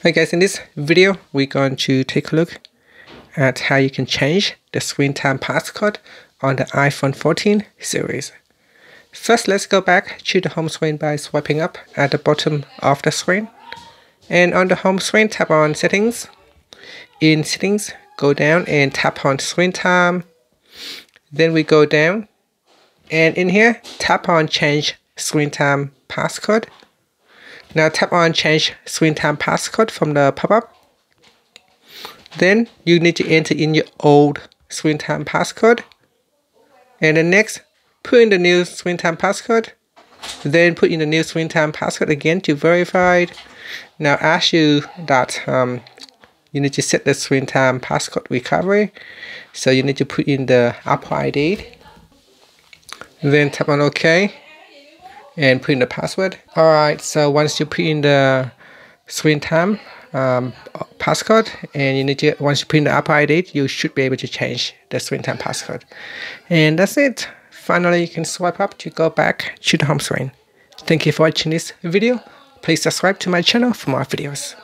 Hey guys, in this video, we're going to take a look at how you can change the screen time passcode on the iPhone 14 series. First, let's go back to the home screen by swiping up at the bottom of the screen. And on the home screen, tap on settings. In settings, go down and tap on screen time. Then we go down and in here, tap on change screen time passcode now tap on change screen time passcode from the pop-up. Then you need to enter in your old screen time passcode. And then next, put in the new screen time passcode. Then put in the new screen time passcode again to verify. Now ask you that um, you need to set the screen time passcode recovery. So you need to put in the Apple ID. Then tap on OK and put in the password. Alright, so once you put in the screen time um, passcode and you need to once you put in the Apple ID, you should be able to change the screen time passcode. And that's it. Finally, you can swipe up to go back to the home screen. Thank you for watching this video. Please subscribe to my channel for more videos.